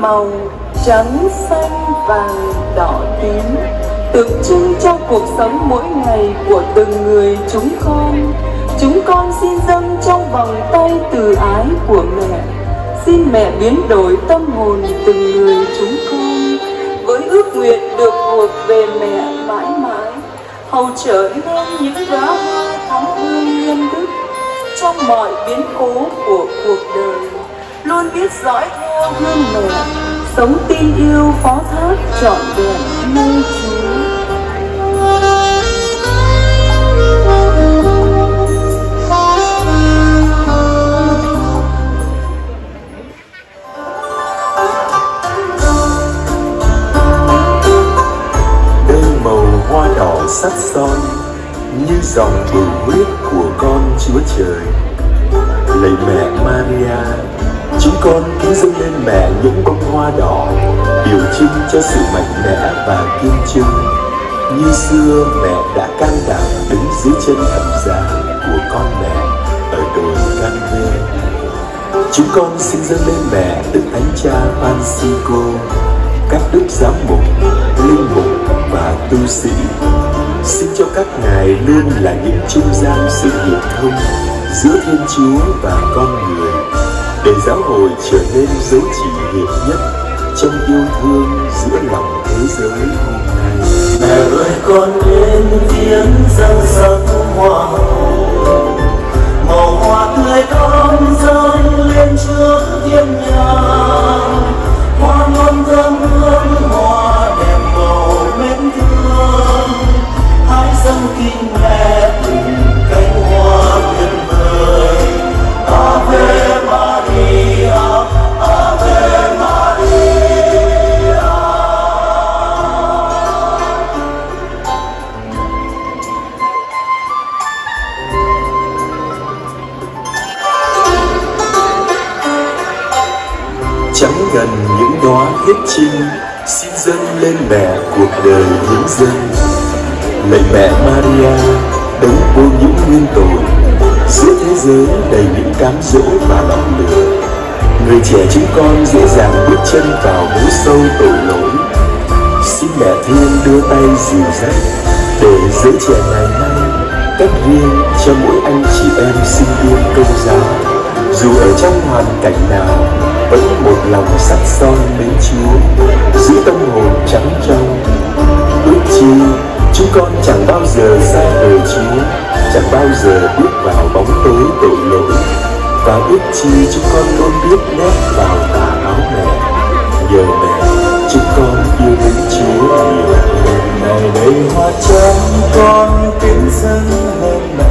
màu trắng, xanh, vàng, đỏ, tím. Tượng trưng cho cuộc sống mỗi ngày của từng người chúng con. Chúng con xin dâng trong vòng tay từ ái của mẹ. Xin mẹ biến đổi tâm hồn từng người chúng con. Với ước nguyện được thuộc về mẹ mãi mãi, hầu trở nên những đóa hoa thắm hương nhân đức trong mọi biến cố của cuộc đời luôn biết dõi theo gương mẹ sống tin yêu, phó thác trọn vẹn nơi chúa đây màu hoa đỏ sắc son, như dòng bừng huyết của con chúa trời. Lạy mẹ maria chúng con kính dâng lên mẹ những bông hoa đỏ, biểu trưng cho sự mạnh mẽ và kiên trưng như xưa, mẹ đã can đảm đứng dưới chân thập giá của con mẹ ở đồi can vê chúng con xin dâng lên mẹ đức thánh cha Francisco, các đức giám mục, linh mục và tu sĩ. Xin cho các ngài luôn là những trung gian sự hiệp thông giữa thiên chúa và con người để giáo hội trở nên dấu chỉ hiệp nhất trong yêu thương giữa lòng thế giới hôm nay. Mẹ ơi, con đến tiếng răng sắc hoa trắng ngần những đóa hết chim, xin dâng lên mẹ cuộc đời những dân lạy mẹ Maria đấng vô những nguyên tội, giữa thế giới đầy những cám dỗ và lòng lửa. Người trẻ chúng con dễ dàng bước chân vào hố sâu tội lỗi. Xin mẹ thiên đưa tay dìu dắt, để giới trẻ ngày nay cách riêng cho mỗi anh chị em sinh viên công giáo. Dù ở trong hoàn cảnh nào vẫn một lòng sắc son mến chúa, giữ tâm hồn trắng trong ước chi, chúng con chẳng bao giờ xa rời chúa, chẳng bao giờ bước vào bóng tối tội lỗi. Và ước chi chúng con luôn biết nét vào tà áo mẹ. Nhờ mẹ, chúng con yêu mến chúa nhiều hơn. Ngày đây hoa trắng con kính dâng lên mẹ.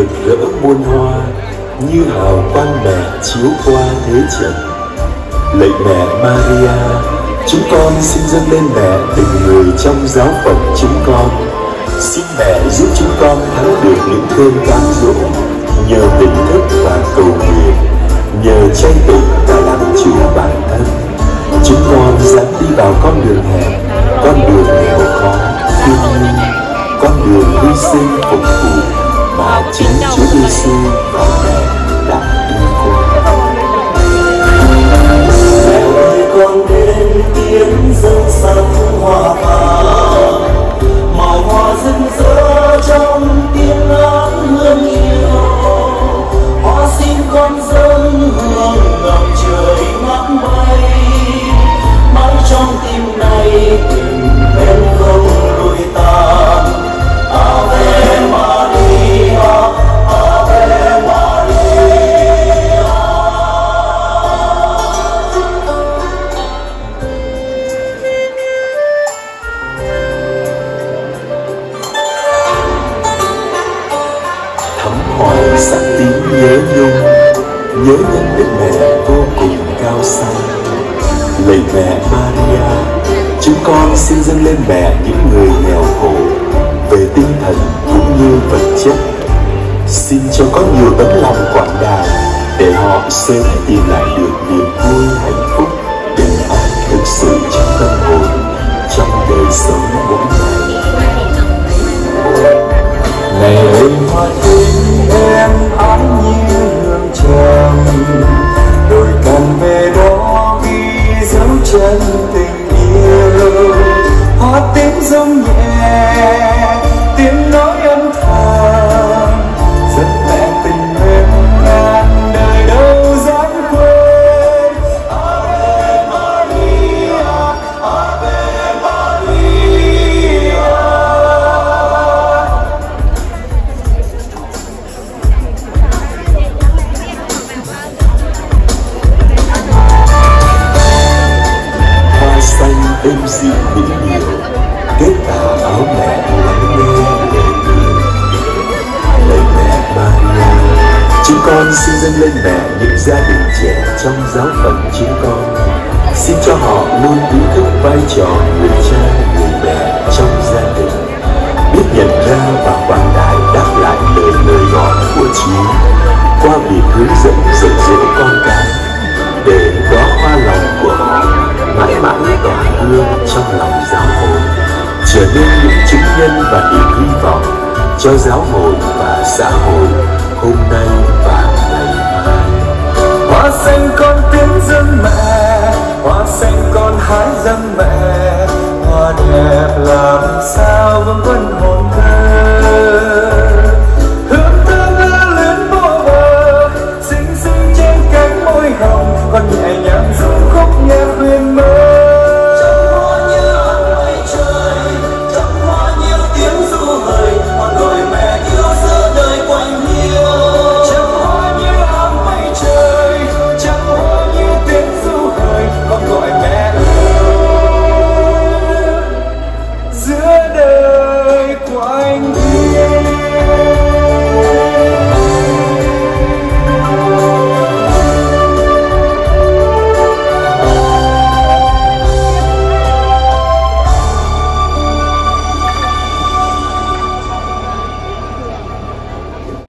Rực rỡ muôn hoa, như hào quang mẹ chiếu qua thế trần lạy mẹ Maria, chúng con xin dâng lên mẹ từng người trong giáo phận chúng con. Xin mẹ giúp chúng con thắng được những cơn cám dỗ, nhờ tỉnh thức và cầu nguyện, nhờ tranh tịnh và làm chủ bản thân. Chúng con dám đi vào con đường hẹp con đường nghèo khó tuy nhiên, con đường hy sinh phục vụ mà chính Chúa Giêsu và mẹ đã lạy mẹ Maria. Chúng con xin dâng lên mẹ những người nghèo khổ về tinh thần cũng như vật chất. Xin cho có nhiều tấm lòng quảng đại để họ sớm tìm lại được niềm vui hạnh phúc, bình an, thực sự trong tâm hồn, trong đời sống mỗi ngày. Ngày ơi ghi dấu xanh êm dịu kết tà áo mẹ lắng nghe lời người lời mẹ ban Maria chúng con xin dâng lên mẹ những gia đình trẻ trong giáo phận chúng con. Xin cho họ luôn ý thức vai trò người cha, người mẹ trong gia đình. Biết nhận ra và quảng đại đáp lại lời lời gọi của Chúa qua việc hướng dẫn dạy dỗ con cho giáo hội và xã hội hôm nay và